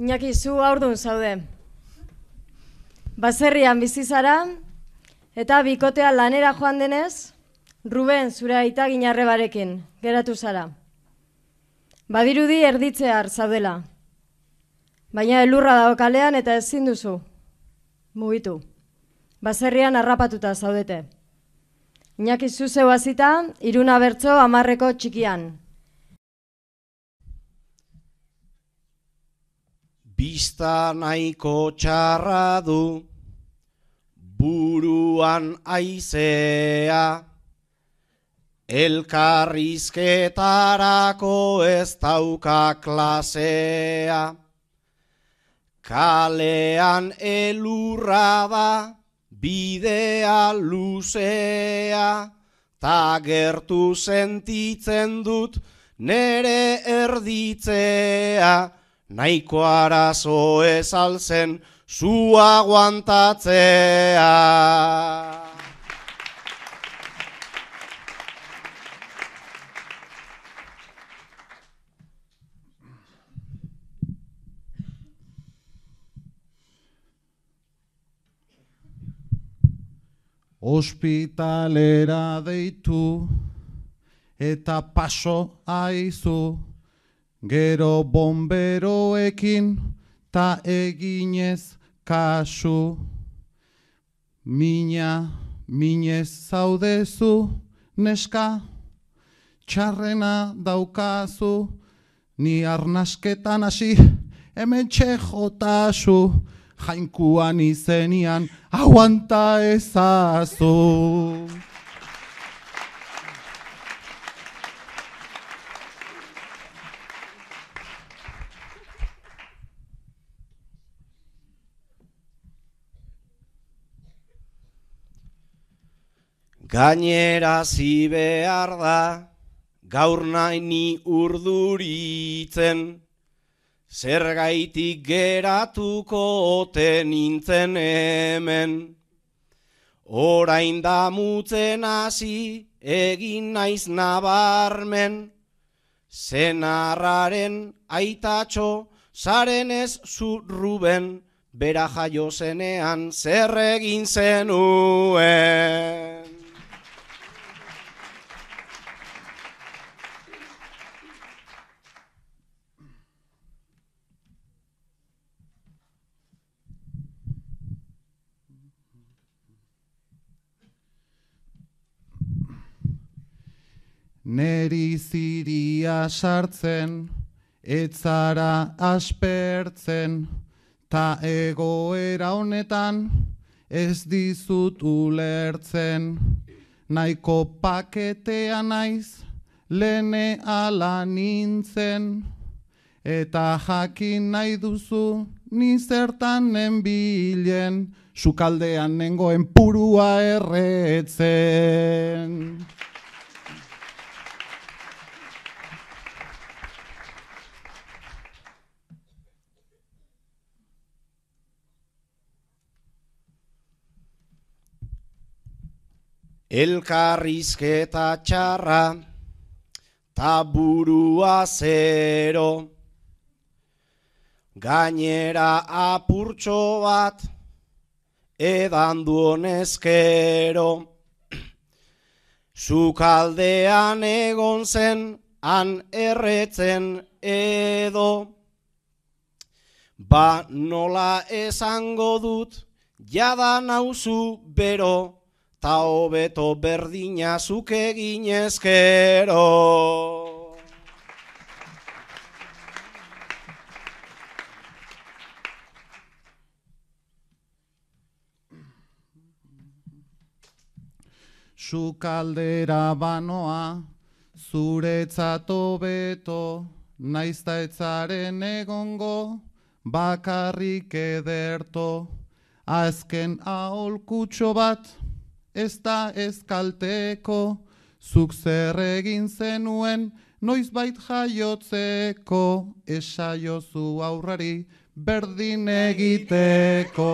Iñaki, zu aurdun zaude. Baserrian bizi zara eta bikotea lanera joan denez, Ruben zure aita ginarrebarekin geratu zara. Badirudi erditzear zaudela. Baina elurra dago kalean eta ezin duzu. Mugitu. Baserrian harrapatuta zaudete. Iñaki zu zeu hasita, iruna bertso amarreko txikian. Bista nahiko txarra du, buruan aizea, elkarrizketarako ez dauka klasea. Kalean elurra da, bidea luzea, ta gertu sentitzen dut nere erditzea, nahiko arazo ez alzen zu aguantatzea. Hospitalera deitu eta paso aizu, gero bomberoekin ta eginez kasu. Mina, minez zaudezu, neska, txarrena daukazu, ni arnasketan hasi, hemen txejotasu, jainkuan izenian, aguanta ezazu. Gainera zi behar da, gaur nahi ni urduritzen, zer gaitik geratuko ote nintzen hemen. Orain da mutzen hasi egin naiz nabarmen, zenarraren aitatxo zaren ez zurruben, bera jaio zenean zer egin zenuen. Neri ziria sartzen, etzara aspertzen, ta egoera honetan ez dizut ulertzen. Naiko paketea naiz, lene ala nintzen, eta jakin nahi duzu, ni zertan nenbilen, sukaldean nengoen purua erretzen. Elkarrizketa txarra, taburua zero, gainera apurtxo bat, edan duonezkero. Zukaldean egon zen, han erretzen edo, ba nola esango dut, jada nauzu bero, ta hobeto berdina zuk egin ezkero. Sukaldera banoa, zuretzat hobeto, naizta etzaren egongo, bakarrik ederto, azken aholkutxo bat, ez da ezkalteko, zuk zer egin zenuen, noiz bait jaiotzeko, esaiozu aurrari, berdin egiteko.